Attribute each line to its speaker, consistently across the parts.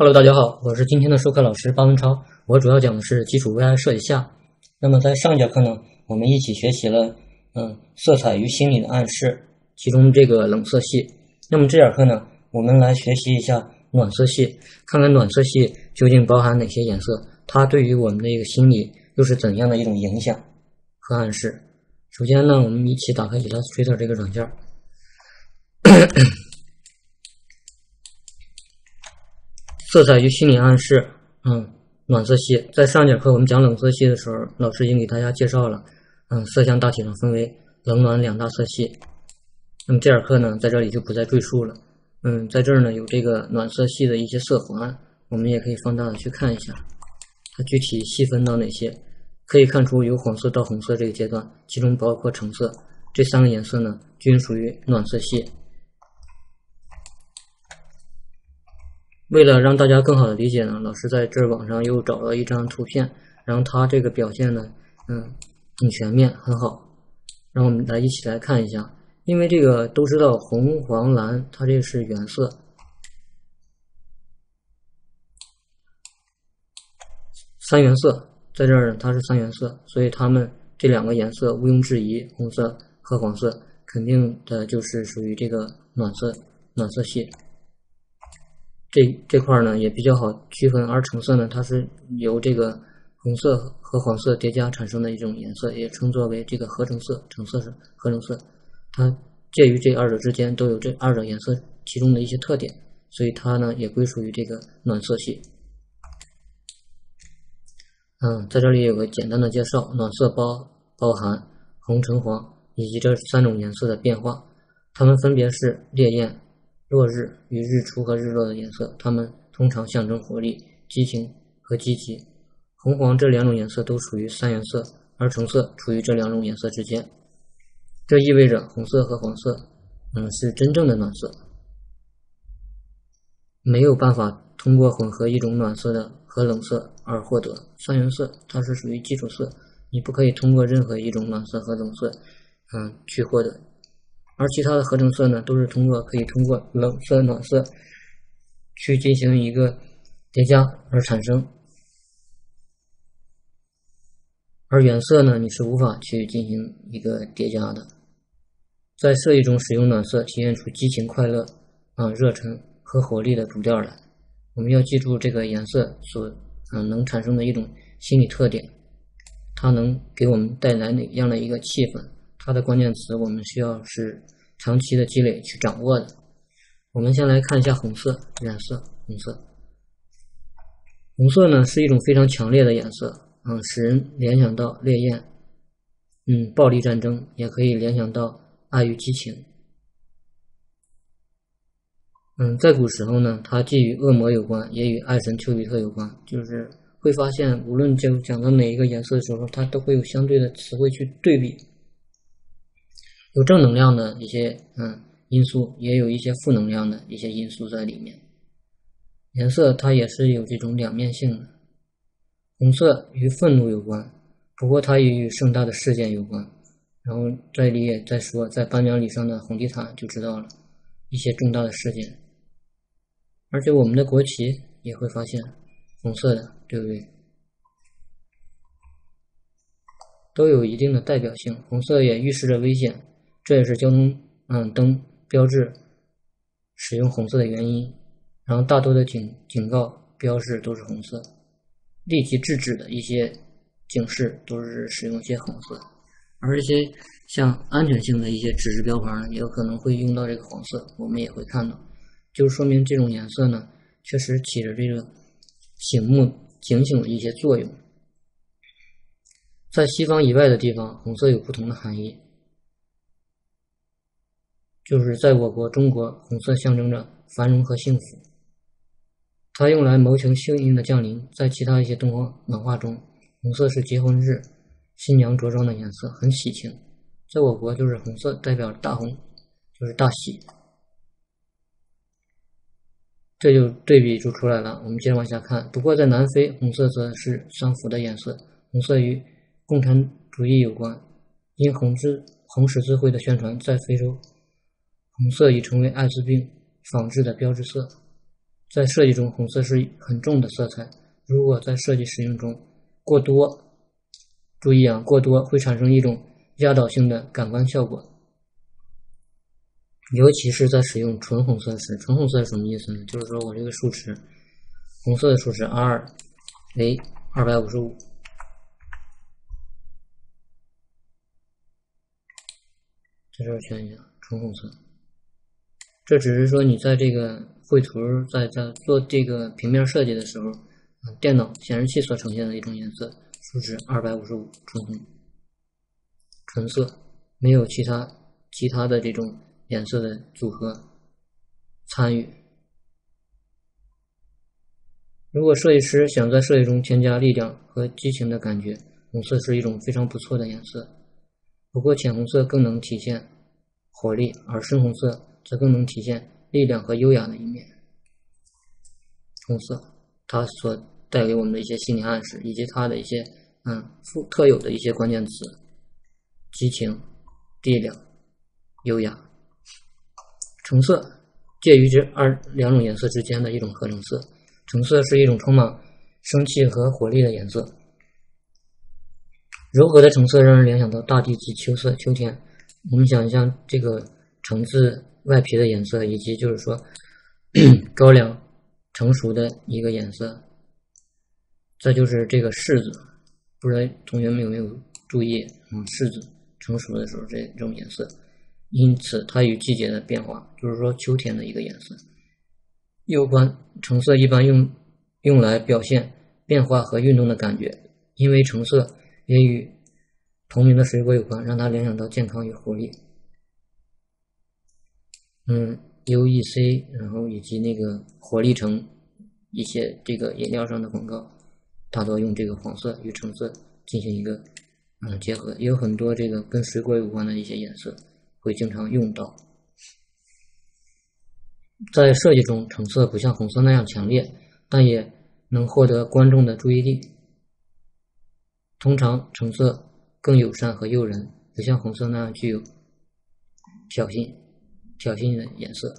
Speaker 1: Hello，大家好，我是今天的授课老师巴文超。我主要讲的是基础 VI 设计下。那么在上节课呢，我们一起学习了嗯色彩与心理的暗示，其中这个冷色系。那么这节课呢，我们来学习一下暖色系，看看暖色系究竟包含哪些颜色，它对于我们的一个心理又是怎样的一种影响和暗示。首先呢，我们一起打开 Illustrator 这个软件。色彩与心理暗示，嗯，暖色系。在上节课我们讲冷色系的时候，老师已经给大家介绍了，嗯，色相大体上分为冷暖两大色系。那么这节课呢，在这里就不再赘述了。嗯，在这儿呢有这个暖色系的一些色环，我们也可以放大的去看一下，它具体细分到哪些？可以看出由黄色到红色这个阶段，其中包括橙色，这三个颜色呢均属于暖色系。为了让大家更好的理解呢，老师在这网上又找了一张图片，然后它这个表现呢，嗯，很全面，很好。让我们来一起来看一下，因为这个都知道红、黄、蓝，它这是原色，三原色在这儿它是三原色，所以它们这两个颜色毋庸置疑，红色和黄色肯定的就是属于这个暖色暖色系。这这块呢也比较好区分，而橙色呢，它是由这个红色和黄色叠加产生的一种颜色，也称作为这个合成色。橙色是合成色，它介于这二者之间，都有这二者颜色其中的一些特点，所以它呢也归属于这个暖色系。嗯，在这里有个简单的介绍，暖色包包含红、橙、黄以及这三种颜色的变化，它们分别是烈焰。落日与日出和日落的颜色，它们通常象征活力、激情和积极。红黄这两种颜色都属于三原色，而橙色处于这两种颜色之间。这意味着红色和黄色，嗯，是真正的暖色，没有办法通过混合一种暖色的和冷色而获得。三原色它是属于基础色，你不可以通过任何一种暖色和冷色，嗯，去获得。而其他的合成色呢，都是通过可以通过冷色、暖色去进行一个叠加而产生，而原色呢，你是无法去进行一个叠加的。在设计中使用暖色，体现出激情、快乐、啊热忱和活力的主调来。我们要记住这个颜色所嗯能产生的一种心理特点，它能给我们带来哪样的一个气氛？它的关键词我们需要是长期的积累去掌握的。我们先来看一下红色，染色红色。红色呢是一种非常强烈的颜色，嗯，使人联想到烈焰，嗯，暴力战争，也可以联想到爱与激情。嗯，在古时候呢，它既与恶魔有关，也与爱神丘比特有关。就是会发现，无论就讲到哪一个颜色的时候，它都会有相对的词汇去对比。有正能量的一些嗯因素，也有一些负能量的一些因素在里面。颜色它也是有这种两面性的。红色与愤怒有关，不过它也与盛大的事件有关。然后这里也在说，在颁奖礼上的红地毯就知道了一些重大的事件。而且我们的国旗也会发现红色的，对不对？都有一定的代表性。红色也预示着危险。这也是交通嗯灯标志使用红色的原因，然后大多的警警告标志都是红色，立即制止的一些警示都是使用一些红色，而一些像安全性的一些指示标牌呢，也有可能会用到这个黄色，我们也会看到，就说明这种颜色呢确实起着这个醒目警醒的一些作用。在西方以外的地方，红色有不同的含义。就是在我国中国，红色象征着繁荣和幸福，它用来谋求幸运的降临。在其他一些东方文化中，红色是结婚日新娘着装的颜色，很喜庆。在我国，就是红色代表大红，就是大喜。这就对比就出来了。我们接着往下看。不过在南非，红色则是丧服的颜色，红色与共产主义有关，因红字红十字会的宣传，在非洲。红色已成为艾滋病防治的标志色，在设计中，红色是很重的色彩。如果在设计使用中过多，注意啊，过多会产生一种压倒性的感官效果。尤其是在使用纯红色时，纯红色是什么意思呢？就是说我这个数值，红色的数值 R 为二百五十五，在这儿选一下纯红色。这只是说你在这个绘图，在在做这个平面设计的时候，电脑显示器所呈现的一种颜色，数值二百五十五，纯红，纯色，没有其他其他的这种颜色的组合参与。如果设计师想在设计中添加力量和激情的感觉，红色是一种非常不错的颜色。不过浅红色更能体现活力，而深红色。则更能体现力量和优雅的一面。红色，它所带给我们的一些心理暗示，以及它的一些嗯附特有的一些关键词：激情、力量、优雅。橙色介于这二两种颜色之间的一种合成色。橙色是一种充满生气和活力的颜色。柔和的橙色让人联想到大地及秋色、秋天。我们想象这个橙子。外皮的颜色，以及就是说 高粱成熟的一个颜色，再就是这个柿子，不知道同学们有没有注意，嗯，柿子成熟的时候这这种颜色，因此它与季节的变化，就是说秋天的一个颜色有关。橙色一般用用来表现变化和运动的感觉，因为橙色也与同名的水果有关，让它联想到健康与活力。嗯，UEC，然后以及那个活力橙一些这个饮料上的广告，大多用这个黄色与橙色进行一个嗯结合，也有很多这个跟水果有关的一些颜色会经常用到。在设计中，橙色不像红色那样强烈，但也能获得观众的注意力。通常，橙色更友善和诱人，不像红色那样具有挑衅。挑衅的颜色，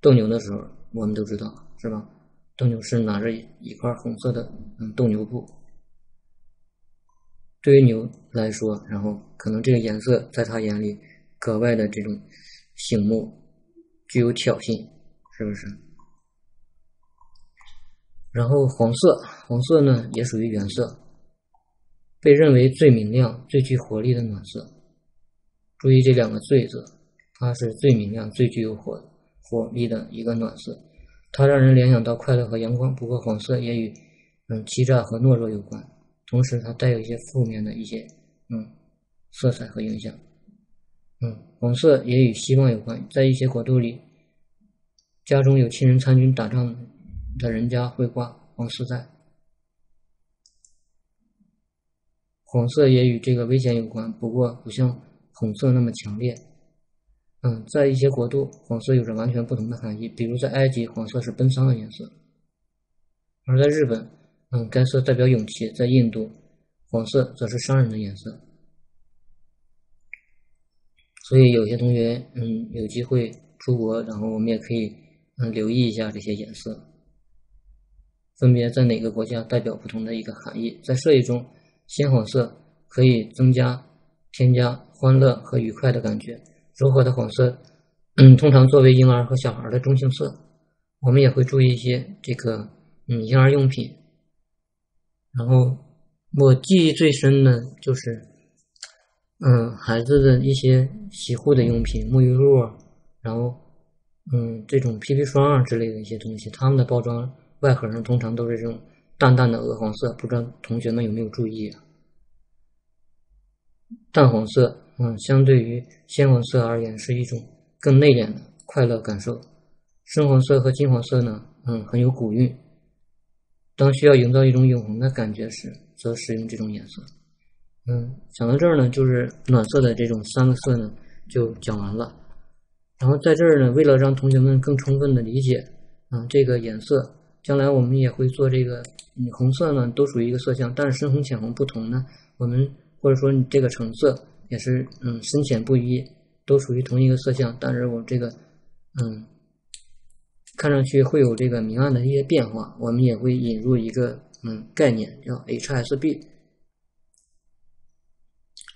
Speaker 1: 斗牛的时候，我们都知道是吧？斗牛士拿着一块红色的嗯斗牛布，对于牛来说，然后可能这个颜色在他眼里格外的这种醒目，具有挑衅，是不是？然后黄色，黄色呢也属于原色，被认为最明亮、最具活力的暖色。注意这两个“最”字。它是最明亮、最具有火火力的一个暖色，它让人联想到快乐和阳光。不过黄色也与嗯欺诈和懦弱有关，同时它带有一些负面的一些嗯色彩和影响。嗯，黄色也与希望有关，在一些国度里，家中有亲人参军打仗的人家会挂黄丝带。黄色也与这个危险有关，不过不像红色那么强烈。嗯，在一些国度，黄色有着完全不同的含义。比如在埃及，黄色是奔丧的颜色；而在日本，嗯，该色代表勇气；在印度，黄色则是商人的颜色。所以有些同学，嗯，有机会出国，然后我们也可以，嗯，留意一下这些颜色，分别在哪个国家代表不同的一个含义。在设计中，鲜黄色可以增加、添加欢乐和愉快的感觉。柔和的黄色，嗯，通常作为婴儿和小孩的中性色。我们也会注意一些这个，嗯，婴儿用品。然后我记忆最深的就是，嗯，孩子的一些洗护的用品，沐浴露，然后，嗯，这种 PP 霜啊之类的一些东西，他们的包装外盒上通常都是这种淡淡的鹅黄色，不知道同学们有没有注意啊？淡黄色。嗯，相对于鲜黄色而言，是一种更内敛的快乐感受。深黄色和金黄色呢，嗯，很有古韵。当需要营造一种永恒的感觉时，则使用这种颜色。嗯，讲到这儿呢，就是暖色的这种三个色呢，就讲完了。然后在这儿呢，为了让同学们更充分的理解，嗯，这个颜色，将来我们也会做这个。你红色呢，都属于一个色相，但是深红、浅红不同呢，我们或者说你这个橙色。也是，嗯，深浅不一，都属于同一个色相，但是我这个，嗯，看上去会有这个明暗的一些变化，我们也会引入一个嗯概念叫 HSB。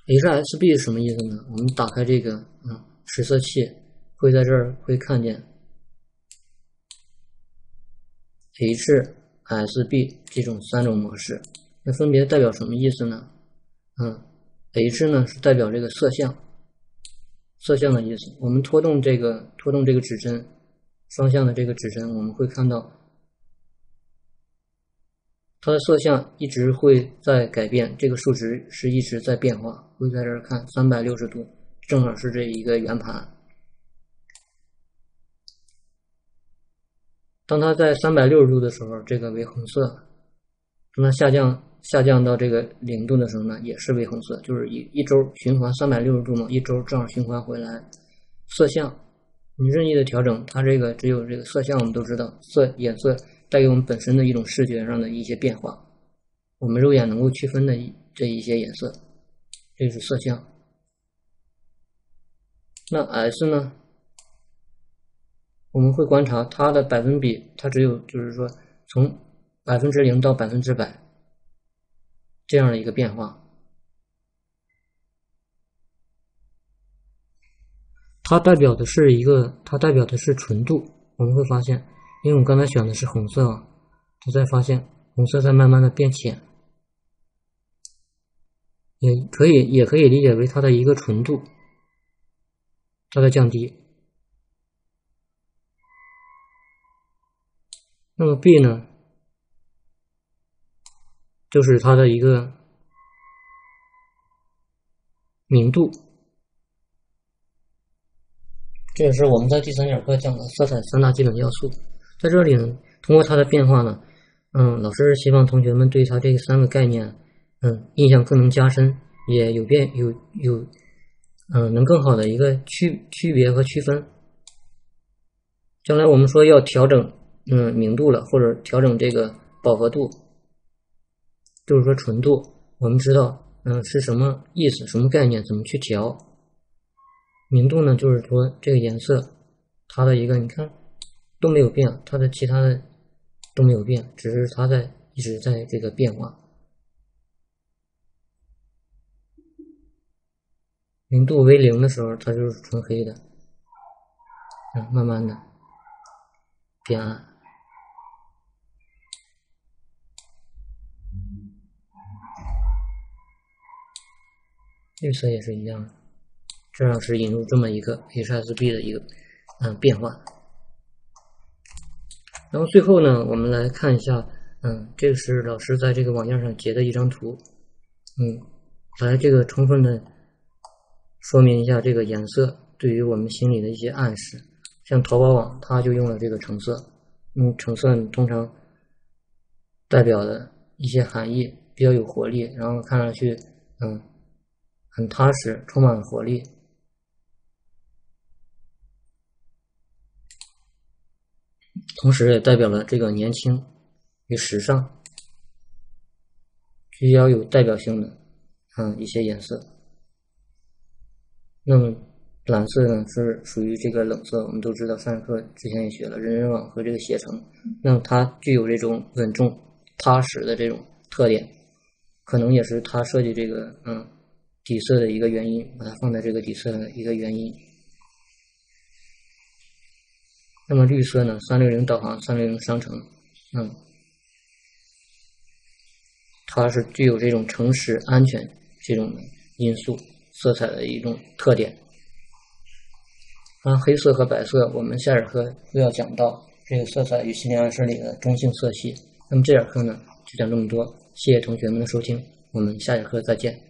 Speaker 1: HSB 是什么意思呢？我们打开这个嗯实色器，会在这儿会看见 HSB 这种三种模式，那分别代表什么意思呢？嗯，H 呢是代表这个色相，色相的意思。我们拖动这个拖动这个指针。双向的这个指针，我们会看到它的色相一直会在改变，这个数值是一直在变化。会在这儿看三百六十度，正好是这一个圆盘。当它在三百六十度的时候，这个为红色；当它下降下降到这个零度的时候呢，也是为红色。就是一一周循环三百六十度嘛，一周正好循环回来，色相。你任意的调整，它这个只有这个色相，我们都知道色颜色带给我们本身的一种视觉上的一些变化，我们肉眼能够区分的这一些颜色，这是色相。那 S 呢？我们会观察它的百分比，它只有就是说从百分之零到百分之百这样的一个变化。它代表的是一个，它代表的是纯度。我们会发现，因为我刚才选的是红色，它在发现红色在慢慢的变浅，也可以也可以理解为它的一个纯度，它在降低。那么 B 呢，就是它的一个明度。这也是我们在第三节课讲的色彩三大基本要素。在这里呢，通过它的变化呢，嗯，老师希望同学们对它这三个概念，嗯，印象更能加深，也有变有有，嗯，能更好的一个区区别和区分。将来我们说要调整，嗯，明度了，或者调整这个饱和度，就是说纯度，我们知道，嗯，是什么意思，什么概念，怎么去调。明度呢，就是说这个颜色，它的一个你看都没有变，它的其他的都没有变，只是它在一直在这个变化。明度为零的时候，它就是纯黑的，嗯，慢慢的变暗。绿色也是一样的。这样是引入这么一个 HSB 的一个嗯变化，然后最后呢，我们来看一下，嗯，这个是老师在这个网页上截的一张图，嗯，来这个充分的说明一下这个颜色对于我们心里的一些暗示。像淘宝网，它就用了这个橙色，嗯，橙色通常代表的一些含义比较有活力，然后看上去嗯很踏实，充满活力。同时也代表了这个年轻与时尚，比较有代表性的嗯一些颜色。那么蓝色呢是属于这个冷色，我们都知道上课之前也学了人人网和这个携程，那么它具有这种稳重、踏实的这种特点，可能也是它设计这个嗯底色的一个原因，把它放在这个底色的一个原因。那么绿色呢？三六零导航，三六零商城，嗯，它是具有这种诚实、安全这种因素色彩的一种特点。啊，黑色和白色，我们下节课又要讲到这个色彩与心理暗示里的中性色系。那么这节课呢，就讲这么多，谢谢同学们的收听，我们下节课再见。